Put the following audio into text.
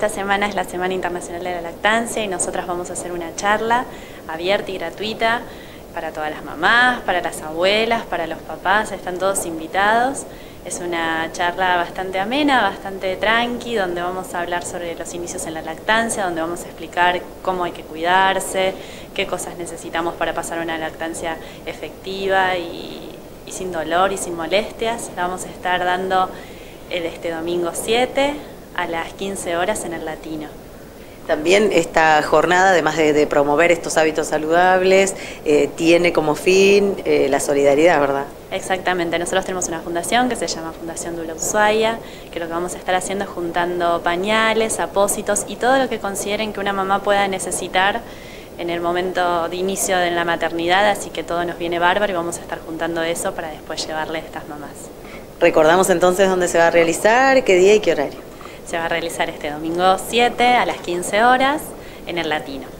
Esta semana es la Semana Internacional de la Lactancia y nosotras vamos a hacer una charla abierta y gratuita para todas las mamás, para las abuelas, para los papás, están todos invitados. Es una charla bastante amena, bastante tranqui, donde vamos a hablar sobre los inicios en la lactancia, donde vamos a explicar cómo hay que cuidarse, qué cosas necesitamos para pasar una lactancia efectiva y, sin dolor y sin molestias. La vamos a estar dando el este domingo 7 a las 15 horas en el Latino. También esta jornada, además de, promover estos hábitos saludables, eh, tiene como fin eh, la solidaridad, ¿verdad? Exactamente, nosotros tenemos una fundación que se llama Fundación Dula Ushuaia, que lo que vamos a estar haciendo es juntando pañales, apósitos y todo lo que consideren que una mamá pueda necesitar en el momento de inicio de la maternidad, así que todo nos viene bárbaro y vamos a estar juntando eso para después llevarle a estas mamás. Recordamos entonces dónde se va a realizar, qué día y qué horario. Se va a realizar este domingo 7 a las 15 horas en el Latino.